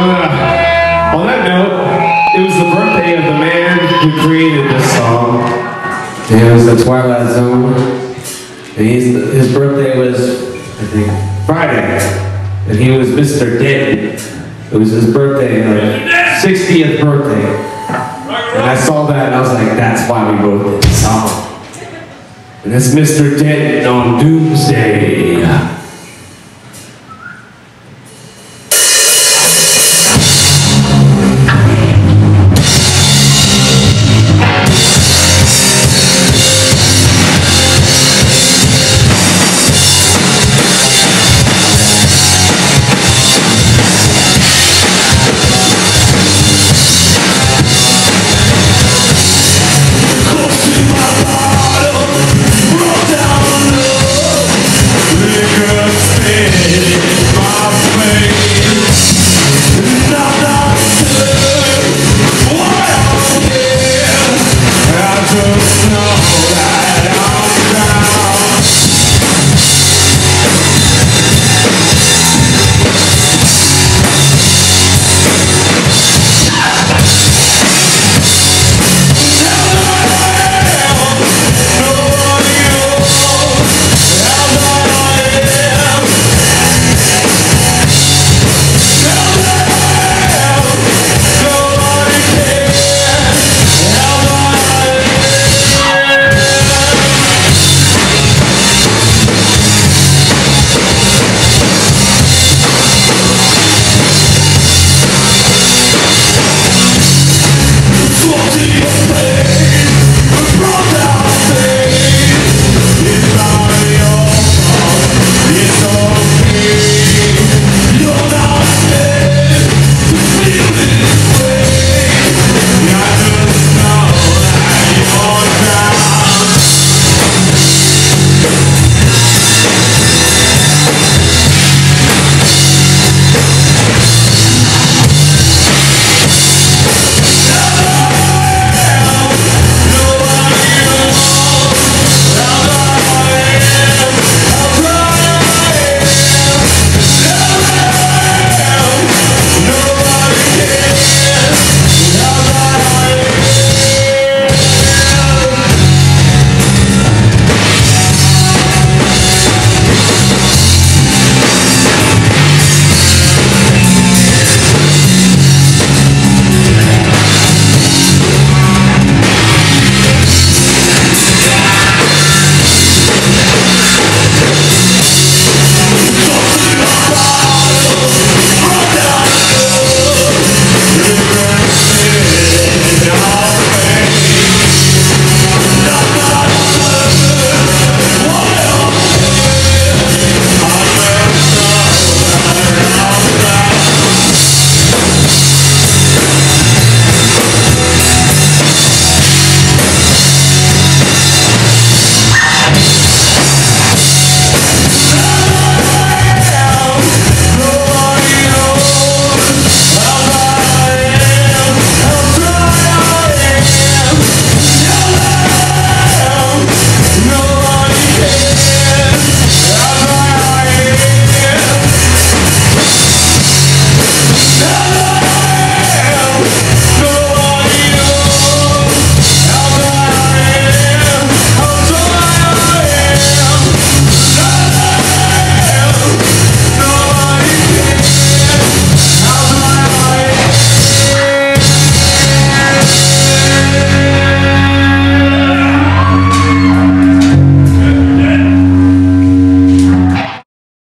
uh, on that note, it was the birthday of the man who created this song. It was the Twilight Zone. And he's, his birthday was, I think, Friday. And he was Mr. Dead. It was his birthday, uh, 60th birthday. And I saw that and I was like, that's why we wrote this song. And it's Mr. Denton on Doomsday.